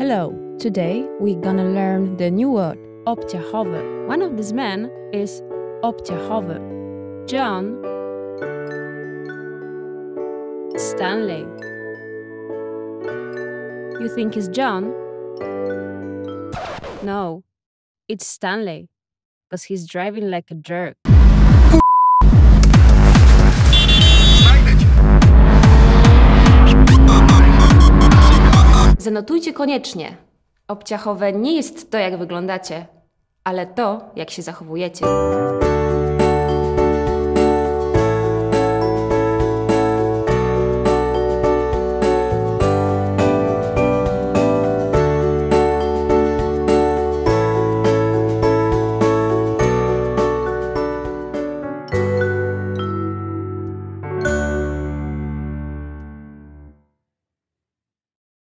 Hello, today we're gonna learn the new word, obciachowy. One of these men is obciachowy. John Stanley. You think it's John? No, it's Stanley, because he's driving like a jerk. Zanotujcie koniecznie. Obciachowe nie jest to, jak wyglądacie, ale to, jak się zachowujecie.